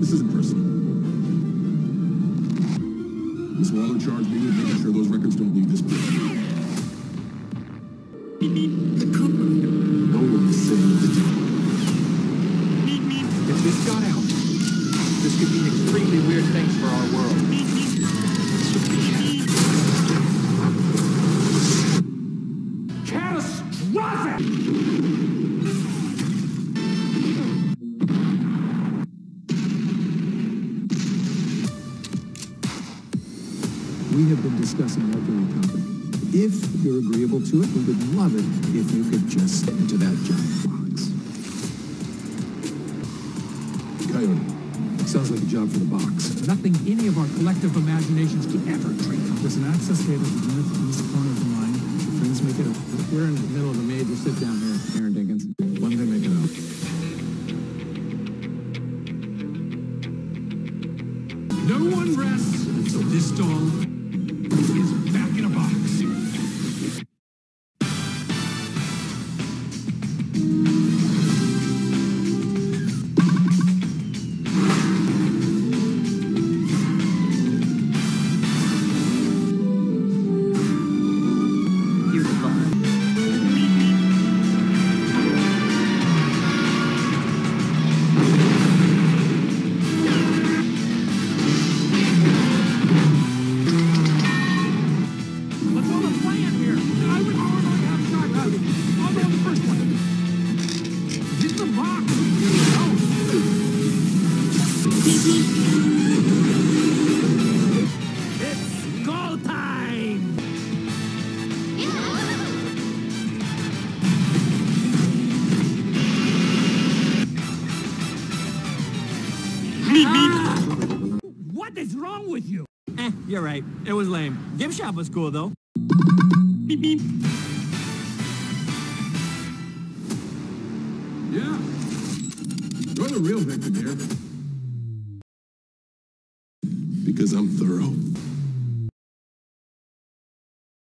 This isn't personal. Miss Waller charged me with making sure those records don't leave this place. The company. No one is saying what to do. If this got out, this could mean extremely weird things for our world. We have been discussing Mercury Company. If you're agreeable to it, we would love it if you could just step into that giant box. Coyote. Sounds like a job for the box. Nothing any of our collective imaginations could ever dream of. There's an access gate at the northeast corner of the mine. Your friends make it up. We're in the middle of a major sit down here, Aaron Dinkins. When they make it up. No one rests until this doll What is wrong with you? Eh, you're right. It was lame. Gift shop was cool though. Beep, beep. Yeah. You're the real victim here. Because I'm thorough.